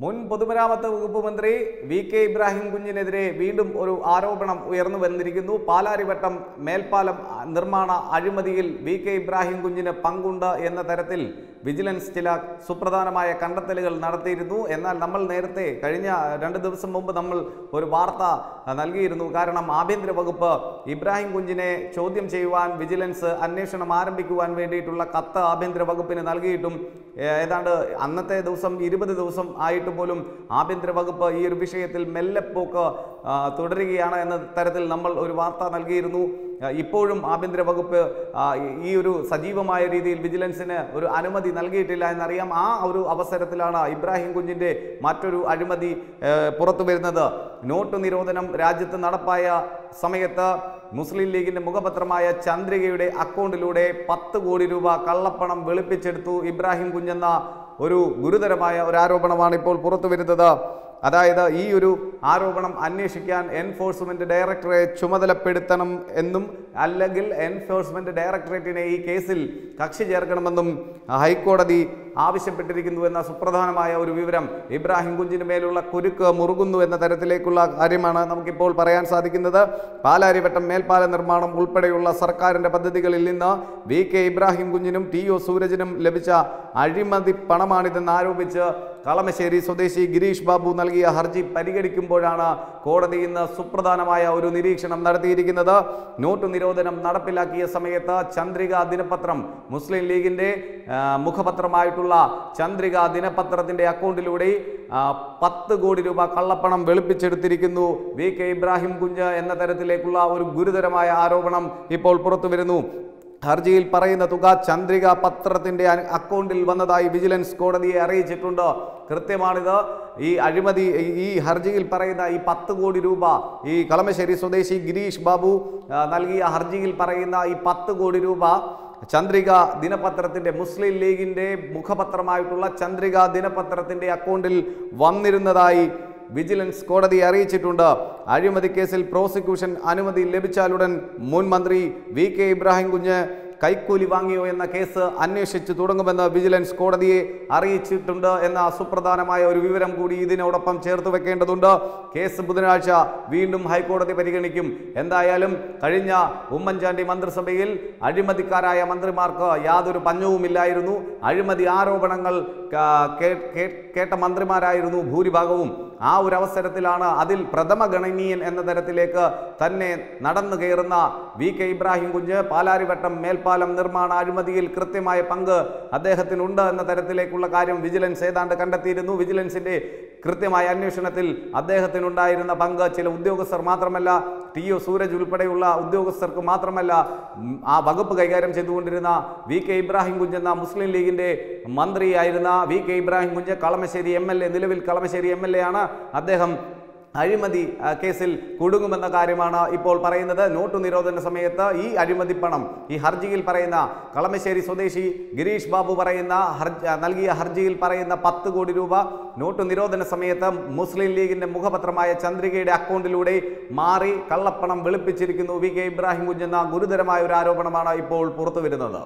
മുൻ പൊതുമരാമത്ത് വകുപ്പ് മന്ത്രി വി കെ ഇബ്രാഹിം കുഞ്ഞിനെതിരെ വീണ്ടും ഒരു ആരോപണം ഉയർന്നു വന്നിരിക്കുന്നു. പാലാരിവട്ടം മേൽപ്പാലം നിർമ്മാണ അഴിമതിയിൽ വി കെ ഇബ്രാഹിം കുഞ്ഞിന് പങ്കുണ്ട് എന്ന തരത്തിൽ വിജിലൻസ് ചില സുപ്രധാനമായ കണ്ടെത്തലുകൾ നടത്തിയിരുന്നു. എന്നാൽ നമ്മൾ നേരത്തെ കഴിഞ്ഞ രണ്ട് ദിവസം മുമ്പ് നമ്മൾ ഒരു വാർത്ത നൽകിയിരുന്നു. കാരണം ആഭ്യന്തര വകുപ്പ് ഇബ്രാഹിം കുഞ്ഞിനെ ചോദ്യം ചെയ്യുവാൻ വിജിലൻസ് അന്വേഷണം ആരംഭിക്കുവാൻ വേണ്ടിയിട്ടുള്ള കത്ത് ആഭ്യന്തര വകുപ്പിന് നൽകിയിട്ടും ഏതാണ്ട് അന്നത്തെ ദിവസം ഇരുപത് ദിവസം ആയിട്ട് പോലും ആഭ്യന്തര വകുപ്പ് ഈ ഒരു വിഷയത്തിൽ മെല്ലെപ്പോക്ക് തുടരുകയാണ് എന്ന തരത്തിൽ നമ്മൾ ഒരു വാർത്ത നൽകിയിരുന്നു. ഇപ്പോഴും ആഭ്യന്തര വകുപ്പ് ഈ- ഒരു സജീവമായ രീതിയിൽ വിജിലൻസിന് ഒരു അനുമതി നൽകിയിട്ടില്ല എന്നറിയാം. ആ ഒരു അവസരത്തിലാണ് ഇബ്രാഹിം കുഞ്ഞിന്റെ മറ്റൊരു അഴിമതി പുറത്തു വരുന്നത്. നോട്ട് നിരോധനം രാജ്യത്ത് നടപ്പായ സമയത്ത് മുസ്ലിം ലീഗിന്റെ മുഖപത്രമായ ചന്ദ്രികയുടെ അക്കൗണ്ടിലൂടെ പത്ത് കോടി രൂപ കള്ളപ്പണം വെളുപ്പിച്ചെടുത്തു ഇബ്രാഹിം കുഞ്ഞെന്ന ഒരു ഗുരുതരമായ ഒരു ആരോപണമാണ് ഇപ്പോൾ പുറത്തു വരുന്നത്. അതായത് ഈ ഒരു ആരോപണം അന്വേഷിക്കാൻ എൻഫോഴ്സ്മെന്റ് ഡയറക്ടറെ ചുമതലപ്പെടുത്തണം എന്നും അല്ലെങ്കിൽ എൻഫോഴ്സ്മെന്റ് ഡയറക്ടറേറ്റിനെ ഈ കേസിൽ കക്ഷി ചേർക്കണമെന്നും ഹൈക്കോടതി ആവശ്യപ്പെട്ടിരിക്കുന്നു എന്ന സുപ്രധാനമായ ഒരു വിവരം ഇബ്രാഹിം കുഞ്ഞിന് മേലുള്ള കുരുക്ക് മുറുകുന്നു എന്ന തരത്തിലേക്കുള്ള കാര്യമാണ് നമുക്കിപ്പോൾ പറയാൻ സാധിക്കുന്നത്. പാലാരിവട്ടം മേൽപ്പാല നിർമ്മാണം ഉൾപ്പെടെയുള്ള സർക്കാരിന്റെ പദ്ധതികളിൽ നിന്ന് വി കെ ഇബ്രാഹിം കുഞ്ഞിനും ടി ഒ സൂരജിനും ലഭിച്ച അഴിമതി പണമാണിതെന്ന് ആരോപിച്ച് കളമശ്ശേരി സ്വദേശി ഗിരീഷ് ബാബു നൽകിയ ഹർജി പരിഗണിക്കുമ്പോഴാണ് കോടതി ഇന്ന് സുപ്രധാനമായ ഒരു നിരീക്ഷണം നടത്തിയിരിക്കുന്നത്. നോട്ട് നിരോധനം നടപ്പിലാക്കിയ സമയത്ത് ചന്ദ്രിക ദിനപത്രം മുസ്ലിം ലീഗിന്റെ ആ, മുഖപത്രമായിട്ടുള്ള ചന്ദ്രിക ദിനപത്രത്തിന്റെ അക്കൗണ്ടിലൂടെ പത്ത് കോടി രൂപ കള്ളപ്പണം വെളുപ്പിച്ചെടുത്തിരിക്കുന്നു. വി. കെ. ഇബ്രാഹിം കുഞ്ഞ് എന്ന തരത്തിലേക്കുള്ള ഒരു ഗുരുതരമായ ആരോപണം ഇപ്പോൾ പുറത്തു വരുന്നു. ഹർജിയിൽ പറയുന്ന തുക ചന്ദ്രിക പത്രത്തിന്റെ അക്കൗണ്ടിൽ വന്നതായി വിജിലൻസ് കോടതിയെ അറിയിച്ചിട്ടുണ്ട്. കൃത്യമാണിത്. ഈ അഴിമതി ഈ ഹർജിയിൽ പറയുന്ന ഈ പത്ത് കോടി രൂപ ഈ കളമശ്ശേരി സ്വദേശി ഗിരീഷ് ബാബു നൽകിയ ഹർജിയിൽ പറയുന്ന ഈ പത്ത് കോടി രൂപ ചന്ദ്രിക ദിനപത്രത്തിന്റെ മുസ്ലിം ലീഗിന്റെ മുഖപത്രമായിട്ടുള്ള ചന്ദ്രിക ദിനപത്രത്തിന്റെ അക്കൗണ്ടിൽ വന്നിരുന്നതായി വിജിലൻസ് കോടതി അറിയിച്ചിട്ടുണ്ട്. അഴിമതി കേസിൽ പ്രോസിക്യൂഷൻ അനുമതി ലഭിച്ചാലുടൻ മുൻ മന്ത്രി വി കെ ഇബ്രാഹിം കുഞ്ഞ് കൈക്കൂലി വാങ്ങിയോ എന്ന കേസ് അന്വേഷിച്ചു തുടങ്ങുമെന്ന് വിജിലൻസ് കോടതിയെ അറിയിച്ചിട്ടുണ്ട് എന്ന സുപ്രധാനമായ ഒരു വിവരം കൂടി ഇതിനോടൊപ്പം ചേർത്ത് വെക്കേണ്ടതുണ്ട്. കേസ് ബുധനാഴ്ച വീണ്ടും ഹൈക്കോടതി പരിഗണിക്കും. എന്തായാലും കഴിഞ്ഞ ഉമ്മൻചാണ്ടി മന്ത്രിസഭയിൽ അഴിമതിക്കാരായ മന്ത്രിമാർക്ക് യാതൊരു പഞ്ഞവുമില്ലായിരുന്നു. അഴിമതി ആരോപണങ്ങൾ കേട്ട മന്ത്രിമാരായിരുന്നു ഭൂരിഭാഗവും. ആ ഒരു അവസരത്തിലാണ് അതിൽ പ്രഥമ ഗണനീയൻ എന്ന തരത്തിലേക്ക് തന്നെ നടന്നു കയറുന്ന വി കെ ഇബ്രാഹിം കുഞ്ഞ് പാലാരിവട്ടം മേൽപ്പാലം നിർമ്മാണ അഴിമതിയിൽ കൃത്യമായ പങ്ക് അദ്ദേഹത്തിനുണ്ട് എന്ന തരത്തിലേക്കുള്ള കാര്യം വിജിലൻസ് ഏതാണ്ട് കണ്ടെത്തിയിരുന്നു. വിജിലൻസിന്റെ കൃത്യമായ അന്വേഷണത്തിൽ അദ്ദേഹത്തിനുണ്ടായിരുന്ന പങ്ക് ചില ഉദ്യോഗസ്ഥർ മാത്രമല്ല ടി ഒ സൂരജ് ഉൾപ്പെടെയുള്ള ഉദ്യോഗസ്ഥർക്ക് മാത്രമല്ല ആ വകുപ്പ് കൈകാര്യം ചെയ്തുകൊണ്ടിരുന്ന വി കെ ഇബ്രാഹിം കുഞ്ഞ് എന്ന മുസ്ലിം ലീഗിന്റെ മന്ത്രിയായിരുന്ന വി കെ ഇബ്രാഹിം കുഞ്ഞ് കളമശ്ശേരി എം എൽ എ നിലവിൽ കളമശ്ശേരി എം എൽ എ ആണ്. അദ്ദേഹം അഴിമതി കേസിൽ കുടുങ്ങുമെന്ന കാര്യമാണ് ഇപ്പോൾ പറയുന്നത്. നോട്ട് നിരോധന സമയത്ത് ഈ അഴിമതി പണം ഈ ഹർജിയിൽ പറയുന്ന കളമശ്ശേരി സ്വദേശി ഗിരീഷ് ബാബു പറയുന്ന നൽകിയ ഹർജിയിൽ പറയുന്ന പത്ത് കോടി രൂപ നോട്ട് നിരോധന സമയത്ത് മുസ്ലിം ലീഗിന്റെ മുഖപത്രമായ ചന്ദ്രികയുടെ അക്കൗണ്ടിലൂടെ മാറി കള്ളപ്പണം വെളുപ്പിച്ചിരിക്കുന്നു വി കെ ഇബ്രാഹിം കുഞ്ഞെന്ന ഗുരുതരമായ ഒരു ആരോപണമാണ് ഇപ്പോൾ പുറത്തു വരുന്നത്